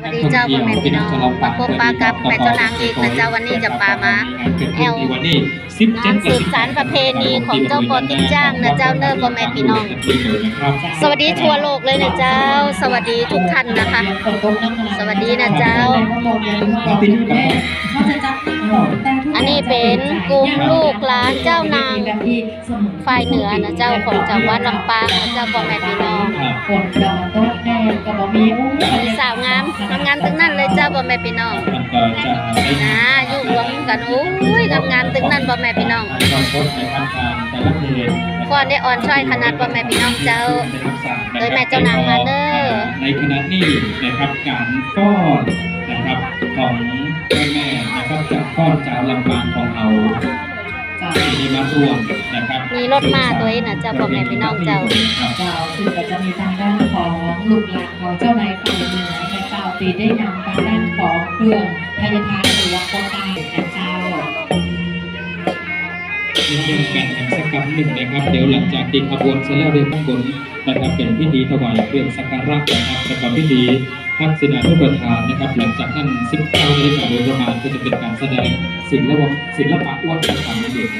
สวัสดีเจ้าพ่อแม่พี่น้องมาพบปะกับแม่เจ้านางอีกนะเจ้าวันนี้จะปามาแอลวันนี้สิบงานสืบสารประเพณีของเจ้าโปรติจ้างนะเจ้าเนิร์พ่อแม่พี่น้อง สวัสดีทั่วโลกเลยนะเจ้า สวัสดีทุกท่านนะคะ สวัสดีนะเจ้า อันนี้เป็นกลุ่มลูกหลานเจ้านางฝ่ายเหนือนะเจ้าของจังหวัดลำปางนะเจ้าพ่อแม่พี่น้องคนกำลั งต้นแน่กำลังมีอุ้ยมีสาวงามงามงามๆทั้งนั้นเลยเจ้าพ่อแม่พี่น้องมันก็จะได้นะอยู่รวมกันโอ้ยงามงามๆทั้งนั้นพ่อแม่พี่น้องความพดในทางการแต่ละเพจฟ้อนได้อ่อนช้อยขนาดพ่อแม่พี่น้องเจ้าโดยแม่เจ้านางมาเด้อในคณะนี้นะครับการฟ้อนนะครับของแม่แม่นะครับจากฟ้อนจากลำปางของเราเจ้าที่ได้มาร่วมนะครับมีรถมาตัวเองนะเจ้าพ่อแม่พี่น้องเจ้าเจ้าซึ่งก็จะมีทางด้าน ของลูกหลานของเจ้านายฝ่ายเหนือและเจ้าตีได้นำทางด้านของเครื่องพยาทานหรือว่าโคตายและเจ้านี่เป็นการแข่งสักกรรมหนึ่งนะครับ เดี๋ยวหลังจากติดขบวนเสร็จแล้วเดินข้างบนนะครับเป็นพิธีถวายเครื่องสักการะนะครับแล้วก็พิธีทักษิณานุประทานนะครับ หลังจากนั้น19นาฬิกาโดยประมาณก็จะเป็นการแสดงศิลปะศิลปะอ้วนต่างๆนั่นเอง